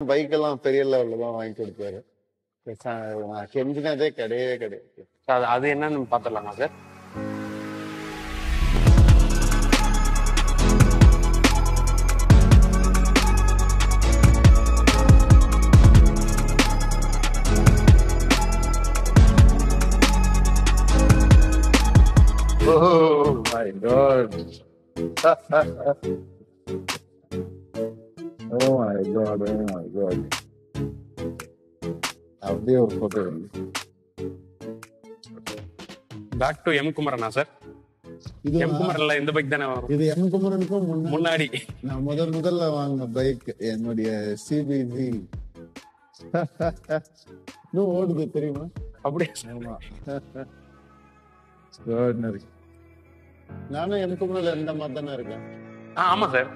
Bike எல்லாம் பெரிய லெவல்ல தான் வாங்கி கொடுத்தாரு பெருசா நான் கெஞ்சினதே கிடையவே கிடையாது. அது அது என்னன்னு பார்த்துடலாமா sir? Oh my god. oh my god. அப்படியே ஒரு போட்டோ பேக் டு எம் குமரனா சார் இது எம் குமரன்ல இந்த பைக் தானே வரும்? இது எம் குமரனுக்கும் முன்னாடி. நான் முதல் முதல்ல வாங்கின பைக் என்னுடைய சிபிஜி இன்னும் ஓடுது தெரியுமா? அப்படியே ஆமா. நானும் எம் குமரில் இருந்த மாதிரி தானே இருக்கேன். ஆமா சார்